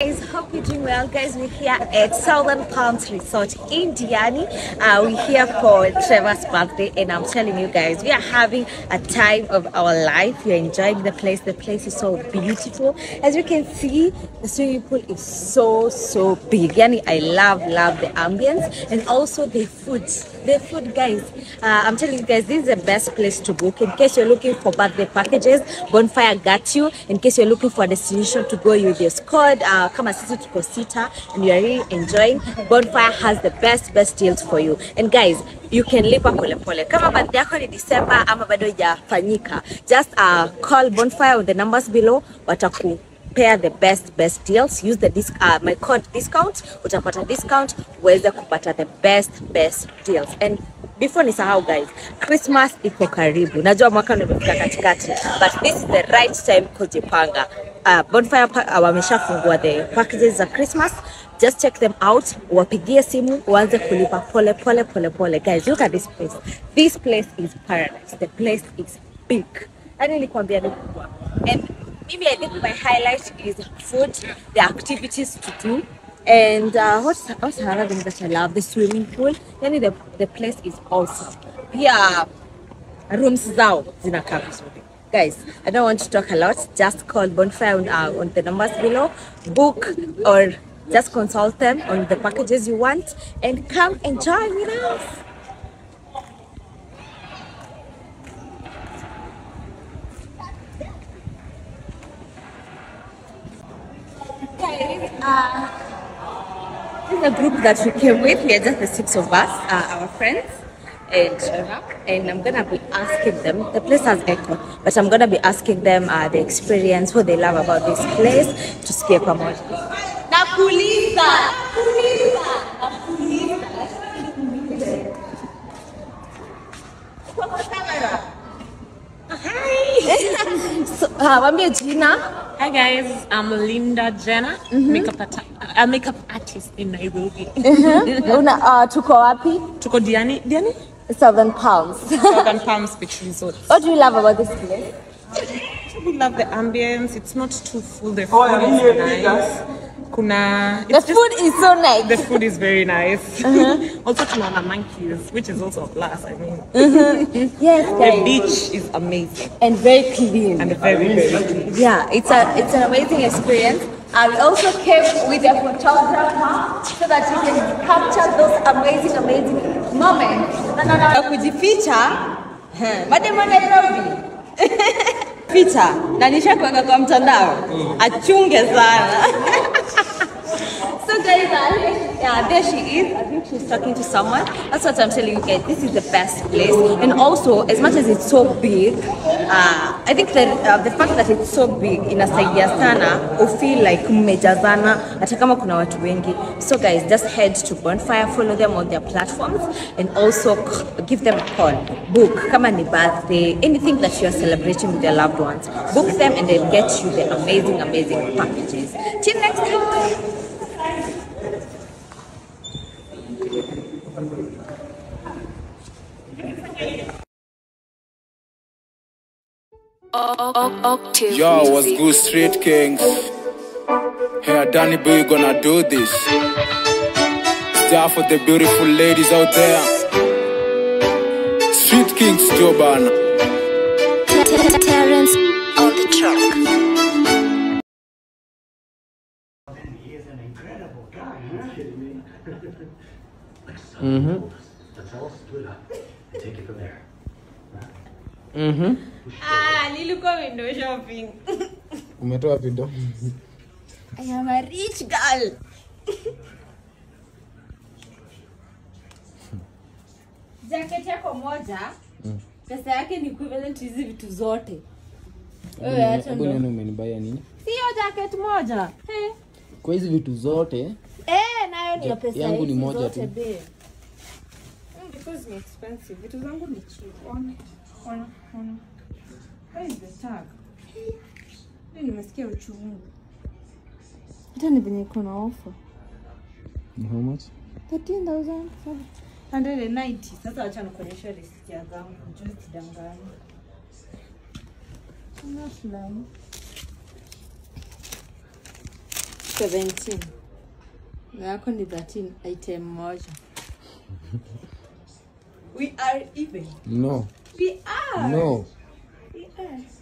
guys, hope you're doing well. Guys, we're here at Southern Palms Resort in Diani. Uh, we're here for Trevor's birthday, and I'm telling you guys, we are having a time of our life. We're enjoying the place. The place is so beautiful. As you can see, the swimming pool is so, so big. Yani, I love, love the ambience and also the food. The food, guys. Uh, I'm telling you guys, this is the best place to book. In case you're looking for birthday packages, Bonfire got you. In case you're looking for a destination to go with your squad, uh, kama sisi tuko sita and you are really enjoying, Bonfire has the best, best deals for you. And guys, you can lipa pole pole. Kama birthday yako ni December ama bado ijafanyika just uh, call Bonfire on the numbers below, wataku pair the best best deals. Use the disc, uh, my code discount. Utapata discount uweze kupata the best best deals. And before nisahau guys christmas iko karibu. Najua mwaka nimefika katikati but this is the right time kujipanga uh, bonfire uh, wameshafungua the packages za christmas just check them out wapigie simu uanze kulipa pole pole pole pole guys look at this place this place is paradise the place is big yani nilikwambia ni kubwa and maybe I think my highlight is food, the activities to do, and uh, what's what's another thing that I love? The swimming pool. Yani the the place is awesome. Yeah, rooms zao zinakaa vizuri. Guys, I don't want to talk a lot. Just call Bonfire on, uh, on the numbers below, book or just consult them on the packages you want, and come enjoy with us. Uh, this is a group that we came with. We are just the six of us, uh, our friends. And, and I'm gonna be asking them. The place has echo, but I'm gonna be asking them uh, the experience, what they love about this place. Tusikie pamoja. Nakuuliza, nakuuliza. Hi. so, uh, wambie jina. Hi guys, I'm Linda Jenna, makeup art- a makeup artist in Nairobi. Una, uh, tuko wapi? Tuko Diani, Diani? Southern Palms. Southern Palms Beach Resort. what do you love about this place? We love the ambience. It's not too full. The oh, food is nice. Kuna. The It's just, food is so nice. the food is very nice. Uh-huh. also, tunaona monkeys, which is also a plus. I mean, uh-huh. Yes, the beach is amazing And very clean. and very very clean. Yeah, it's a it's an amazing experience. We also came with a photographer so that you can capture those amazing, amazing moments. Kujificha. Madam wa Nairobi. Ficha na nishakuweka kwa mtandao. Mm. Achunge sana. So guys, yeah, there she is. I think she's talking to someone. That's what I'm telling you guys. This is the best place. And also, as much as it's so big, uh, I think that uh, the fact that it's so big inasaidia sana ufeel like mmejazana hata kama kuna watu wengi. So guys, just head to Bonfire, follow them on their platforms and also give them a call. Book kama ni birthday, anything that you are celebrating with your loved ones. Book them and they'll get you the amazing, amazing packages. Till next time. Yo, what's good, Street Kings? Here, Danny Boy, gonna do this. Star for the beautiful ladies out there. Street Kings, Joban. Terrence on the track. He is an incredible guy, huh? Mm-hmm. Let's all split up and take it from there. Mm-hmm. Ah, nilikuwa window shopping. Umetoa video? I am a rich girl. Jacket yako moja pesa yake ni equivalent hizi vitu zote. Umenibaya nini? Sio jacket moja. Kwa hizi vitu zote eh nayo ni pesa yangu ni moja tu. Mm, Because ni expensive. Vitu zangu ni cheap. Mkono. ona. Where is the tag? Nimesikia uchungu. Hata ni venye iko na offer. how much? 13,790. Sasa acha nikuonyeshe receipt ya zangu. Juu sidanganya. Kuna fulani. 17 na yako ni 13 item moja we are even No. PR. No. PR.